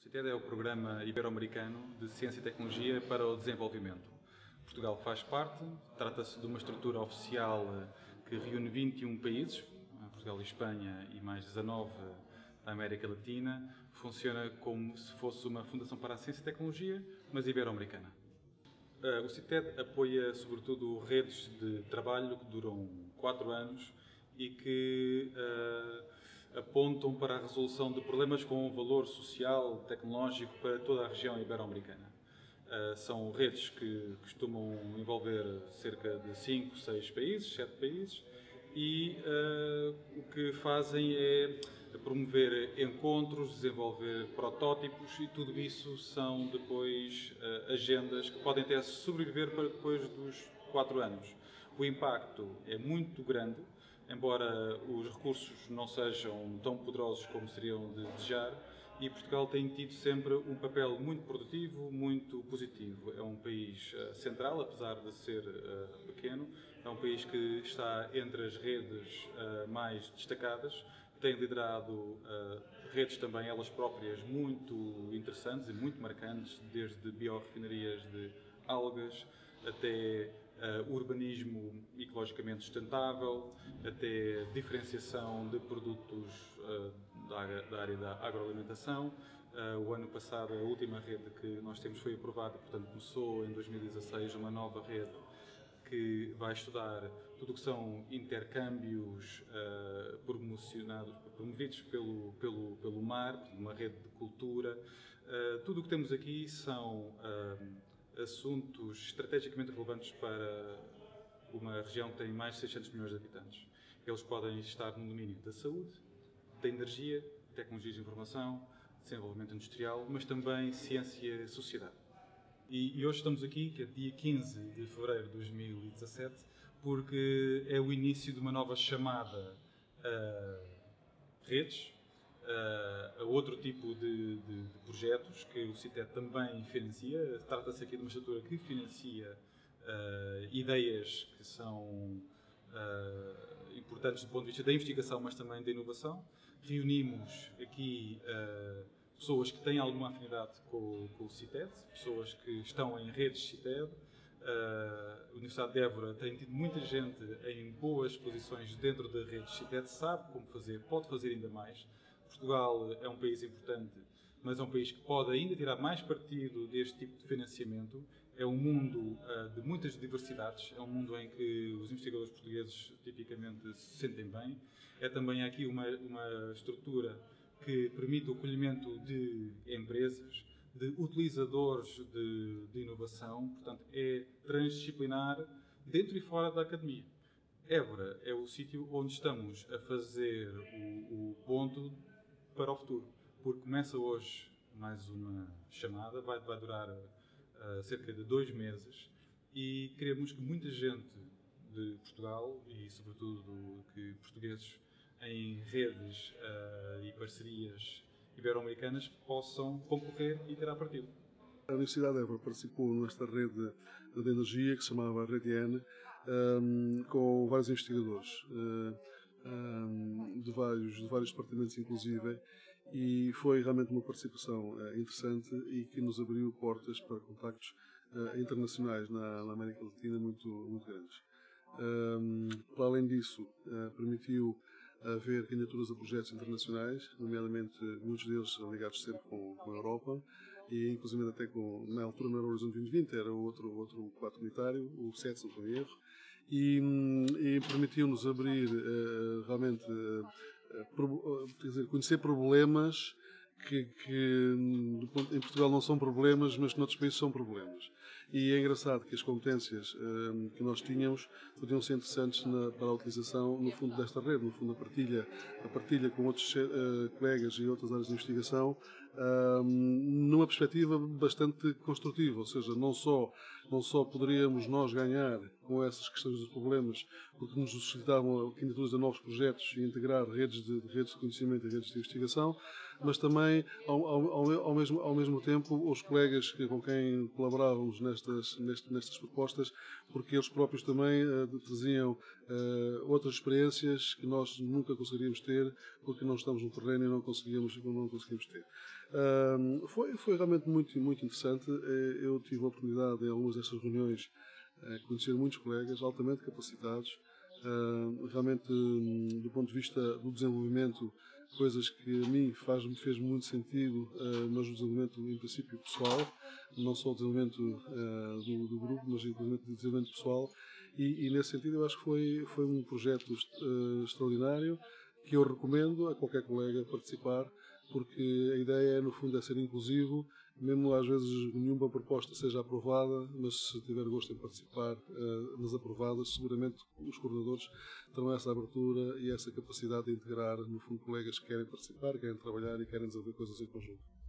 O CITED é o Programa Ibero-Americano de Ciência e Tecnologia para o Desenvolvimento. Portugal faz parte, trata-se de uma estrutura oficial que reúne 21 países, Portugal e Espanha, e mais 19 da América Latina. Funciona como se fosse uma fundação para a ciência e tecnologia, mas ibero-americana. O CITED apoia, sobretudo, redes de trabalho que duram 4 anos e que uh, apontam para a resolução de problemas com valor social, tecnológico para toda a região ibero-americana. Uh, são redes que costumam envolver cerca de 5, 6 países, 7 países, e uh, o que fazem é promover encontros, desenvolver protótipos e tudo isso são depois uh, agendas que podem até sobreviver para depois dos 4 anos. O impacto é muito grande, embora os recursos não sejam tão poderosos como seriam de desejar, e Portugal tem tido sempre um papel muito produtivo, muito positivo. É um país uh, central, apesar de ser uh, pequeno, é um país que está entre as redes uh, mais destacadas, tem liderado redes também elas próprias muito interessantes e muito marcantes, desde biorrefinarias de algas até uh, urbanismo ecologicamente sustentável, até diferenciação de produtos uh, da, da, área da agroalimentação. Uh, o ano passado, a última rede que nós temos foi aprovada, portanto, começou em 2016 uma nova rede que vai estudar tudo o que são intercâmbios uh, promocionados, promovidos pelo, pelo, pelo mar, uma rede de cultura. Uh, tudo o que temos aqui são uh, assuntos estrategicamente relevantes para uma região que tem mais de 600 milhões de habitantes. Eles podem estar no domínio da saúde, da energia, tecnologias de informação, desenvolvimento industrial, mas também ciência e sociedade. E, e, hoje estamos aqui, que é dia 15 de fevereiro de 2017, porque é o início de uma nova chamada a redes, a outro tipo de, de, de, projetos que o CITET também financia. Trata-se aqui de uma estrutura que financia uh, ideias que são uh, importantes do ponto de vista da investigação, mas também da inovação. Reunimos aqui pessoas que têm alguma afinidade com, com o CITED, pessoas que estão em redes CITED. a Universidade de Évora tem tido muita gente em boas posições dentro da rede CITED, sabe como fazer, pode fazer ainda mais. Portugal é um país importante, mas é um país que pode ainda tirar mais partido deste tipo de financiamento. É um mundo uh, de muitas diversidades, é um mundo em que os investigadores portugueses tipicamente se sentem bem. É também aqui uma, uma estrutura que permite o acolhimento de empresas, de utilizadores de, de inovação, portanto, é transdisciplinar dentro e fora da academia. Évora é o sítio onde estamos a fazer o, o ponto para o futuro. Porque começa hoje mais uma chamada, vai, vai durar uh, cerca de dois meses e queremos que muita gente de Portugal e, sobretudo, que portugueses em redes uh, e parcerias ibero-americanas possam concorrer e ter a partido. A Universidade de participou nesta rede de energia que se chamava Rede N, um, com vários investigadores. Uh, de, vários, de vários departamentos, inclusive, e foi realmente uma participação uh, interessante e que nos abriu portas para contactos uh, internacionais na, na, América Latina muito, muito grandes. Um, para além disso, uh, permitiu haver candidaturas a projetos internacionais, nomeadamente muitos deles ligados sempre com, com a Europa, e inclusive até com, na altura não era o Horizonte 2020, era outro, outro quadro unitário, o SET, se não erro, e, e permitiu-nos abrir uh, realmente, uh, quer dizer, conhecer problemas que, que em Portugal não são problemas, mas que noutros países são problemas. E é engraçado que as competências um, que nós tínhamos podiam ser interessantes na, para a utilização, no fundo, desta rede, no fundo, a partilha, a partilha com outros uh, colegas e outras áreas de investigação, um, numa perspectiva bastante construtiva, ou seja, não só, não só poderíamos nós ganhar com essas questões dos problemas, porque nos suscitavam candidaturas a novos projetos e integrar redes de, de redes de conhecimento e redes de investigação, mas também, ao, ao, ao, mesmo, ao mesmo tempo, os colegas com quem colaborávamos nestas, nestas, nestas propostas, porque eles próprios também uh, traziam uh, outras experiências que nós nunca conseguiríamos ter, porque não estamos no terreno e não conseguíamos, não conseguimos ter. Uh, foi, foi realmente muito, muito interessante. Eh, eu tive a oportunidade, em algumas dessas reuniões, de conhecer muitos colegas altamente capacitados, realmente, hum, do ponto de vista do desenvolvimento coisas que a mim faz, fez muito sentido, uh, mas o desenvolvimento, em princípio, pessoal, não só o desenvolvimento do, do, grupo, mas inclusive o desenvolvimento pessoal. E, e, nesse sentido, eu acho que foi, foi um projeto extraordinário que eu recomendo a qualquer colega participar, porque a ideia, é, no fundo, é ser inclusivo mesmo às vezes nenhuma proposta seja aprovada, mas se tiver gosto em participar uh, nas aprovadas, seguramente os coordenadores terão essa abertura e essa capacidade de integrar, no fundo, colegas que querem participar, querem trabalhar e querem desenvolver coisas em conjunto.